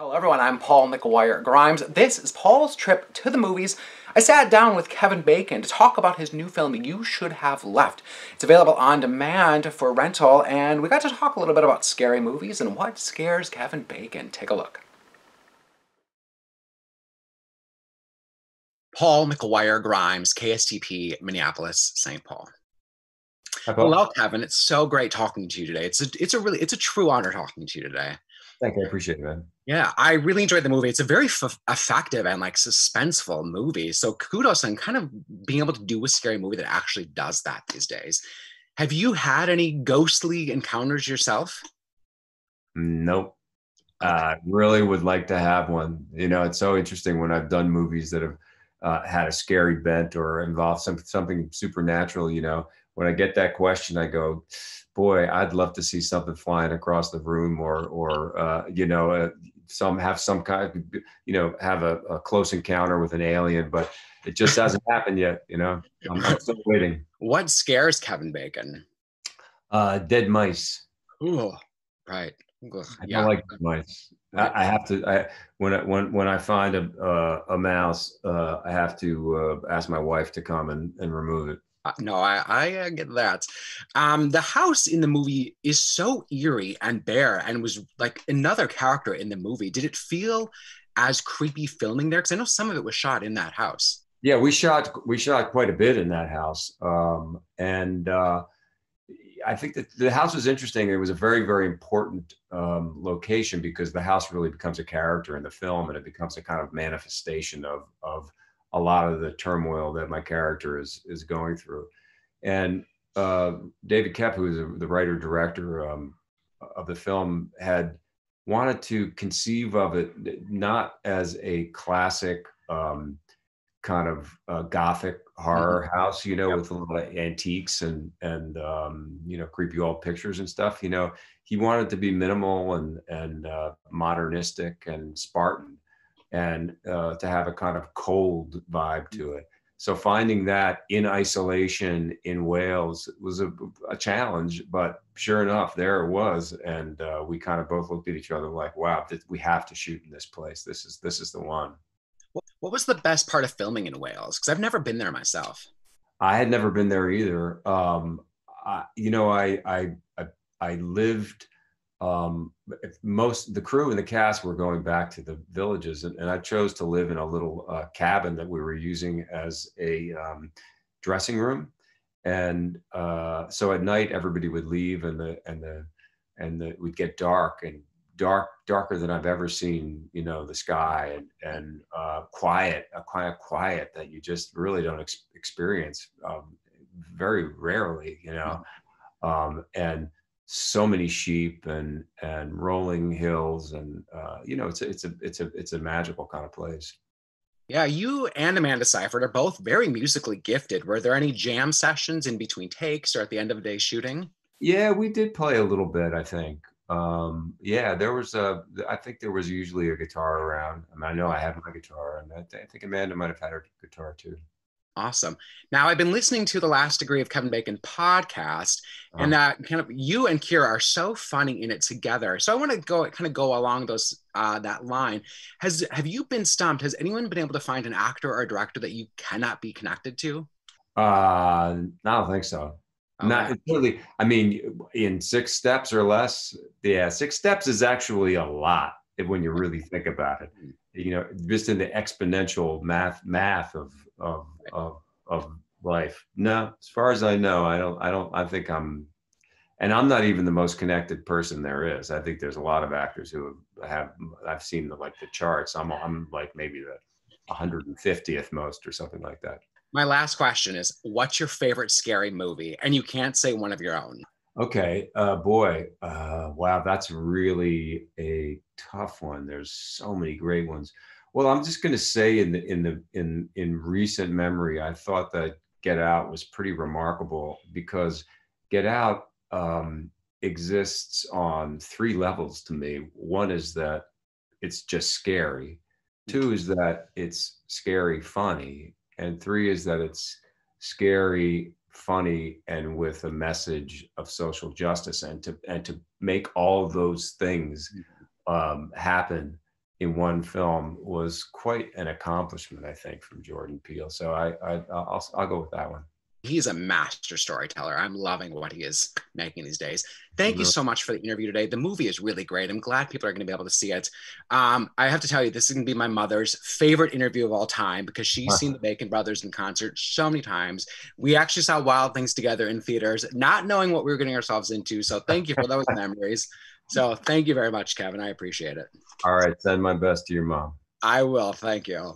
Hello everyone, I'm Paul McGuire Grimes. This is Paul's trip to the movies. I sat down with Kevin Bacon to talk about his new film, You Should Have Left. It's available on demand for rental, and we got to talk a little bit about scary movies and what scares Kevin Bacon. Take a look. Paul McGuire Grimes, KSTP, Minneapolis, St. Paul. Hi, Paul. Well, Kevin, it's so great talking to you today. It's a, it's a really, it's a true honor talking to you today. Thank you. I appreciate it, man. Yeah, I really enjoyed the movie. It's a very f- effective and like suspenseful movie. So kudos on kind of being able to do a scary movie that actually does that these days. Have you had any ghostly encounters yourself? Nope. Uh, really would like to have one. You know, it's so interesting when I've done movies that have uh, had a scary bent or involved some something supernatural. You know, when I get that question, I go, boy, I'd love to see something flying across the room or, or uh, you know, uh, some have some kind of, you know, have a, a, close encounter with an alien, but it just hasn't happened yet. You know, I'm, I'm, still waiting. What scares Kevin Bacon? Uh, dead mice. Ooh, right. Ugh, I don't like mice. I, I, have to. I when I, when when I find a uh, a mouse, uh, I have to uh, ask my wife to come and, and remove it. Uh, no, I, I uh, get that. Um, the house in the movie is so eerie and bare and was like another character in the movie. Did it feel as creepy filming there? Because I know some of it was shot in that house. Yeah, we shot we shot quite a bit in that house, um, and uh, I think that the house was interesting. It was a very very important um, location because the house really becomes a character in the film, and it becomes a kind of manifestation of of a lot of the turmoil that my character is is going through. And uh, David Koepp, who is the writer director um, of the film, had wanted to conceive of it not as a classic um, kind of uh, gothic horror mm-hmm. house, you know, yep. with a lot of antiques and and um, you know creepy old pictures and stuff. You know, he wanted to be minimal and and uh, modernistic and Spartan and uh, to have a kind of cold vibe to it. So finding that in isolation in Wales was a, a challenge, but sure enough, there it was, and uh, we kind of both looked at each other like, "Wow, we have to shoot in this place. This is this is the one." What was the best part of filming in Wales? Because I've never been there myself. I had never been there either. Um, I, you know, I I I, I lived um, most the crew and the cast were going back to the villages, and, and I chose to live in a little uh, cabin that we were using as a um, dressing room. And uh, so at night, everybody would leave, and the and the and the, we'd get dark and dark, darker than I've ever seen. You know, the sky and and uh, quiet, a quiet, quiet that you just really don't ex- experience um, very rarely. You know, mm-hmm. um, and so many sheep and and rolling hills and uh, you know it's a, it's a it's a it's a magical kind of place yeah you and amanda seyfried are both very musically gifted were there any jam sessions in between takes or at the end of the day shooting yeah we did play a little bit i think um, yeah there was a i think there was usually a guitar around I, mean, I know i have my guitar and I, I think amanda might have had her guitar too Awesome. Now I've been listening to the Last Degree of Kevin Bacon podcast, and that kind of you and Kyra are so funny in it together. So I want to go kind of go along those uh, that line. Has have you been stumped? Has anyone been able to find an actor or a director that you cannot be connected to? Uh, I don't think so. Okay. Not really. I mean, in six steps or less. Yeah, six steps is actually a lot when you really think about it. Mm. You know, just in the exponential math math of of of, of life. No, as far as I know, I don't. I don't. I think I'm, and I'm not even the most connected person there is. I think there's a lot of actors who have. I've seen the like the charts. I'm. I'm like maybe the 150th most or something like that. My last question is, what's your favorite scary movie? And you can't say one of your own. Okay, uh, boy, uh, wow, that's really a tough one. There's so many great ones. Well, I'm just going to say in the in the in in recent memory, I thought that Get Out was pretty remarkable because Get Out um, exists on three levels to me. One is that it's just scary. Two is that it's scary funny, and three is that it's scary funny and with a message of social justice and to and to make all those things um, happen in one film was quite an accomplishment, I think, from Jordan Peele. So I, I I'll, I'll go with that one he's a master storyteller. I'm loving what he is making these days. Thank mm-hmm. you so much for the interview today. The movie is really great. I'm glad people are going to be able to see it. Um, I have to tell you, this is going to be my mother's favorite interview of all time because she's seen the Bacon Brothers in concert so many times. We actually saw Wild Things together in theaters, not knowing what we were getting ourselves into. So thank you for those memories. So thank you very much, Kevin. I appreciate it. All right. Send my best to your mom. I will. Thank you.